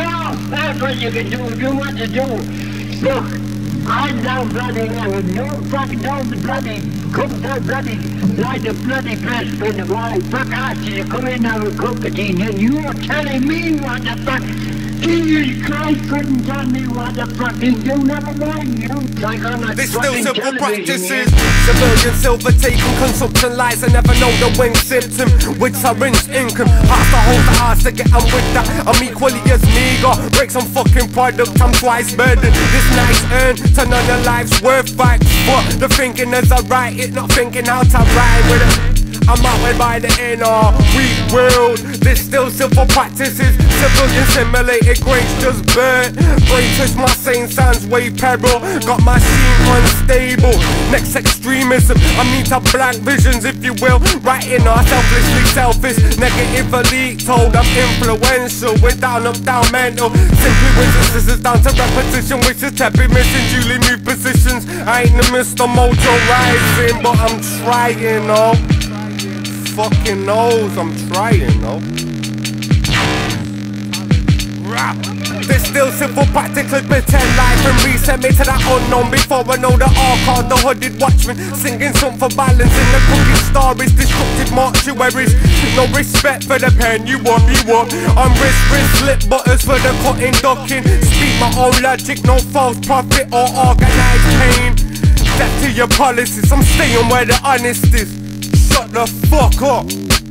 Off! That's what you can do. Do what you do. Look, I don't bloody know. No fucking don't bloody cook that bloody like the bloody best in the world. Fuck I off you come in now it in and you're telling me what the fuck Jesus Christ couldn't tell me what the fucking do. Never mind, you like on a This still simple practices. Civilian silver taking consumption lies. I never know the wing symptom. With syringe income. Half the whole to ask to get on with that. I'm equally as meager. Break some fucking product. I'm twice burdened. This night's earned to none of life's worth fight. But the thinking as I write it, not thinking how to rhyme with it. I'm out outweighed by the inner weak world. This still simple practices. Civilian simulated grace just burnt. Brain twist my sane sounds way peril. Got my scene unstable. Next extremism. I mean to black visions, if you will. Writing are selflessly selfish. Negatively told I'm influential. With down, up, down mental. Simply this is down to repetition. Which is be missing. Duly move positions. I ain't the Mr. Mojo Rising, but I'm trying, oh fucking knows I'm trying, though. Rap. This still simple, practical, pretend life and reset me to that unknown before I know the arc the hooded watchman singing something for balance in the cooking stories, destructive mortuaries. No respect for the pen, you up, you up. I'm wrist, wrist, slip butters for the cutting, ducking. Speak my own logic, no false prophet or organized pain. Death to your policies, I'm staying where the honest is. Shut the fuck up.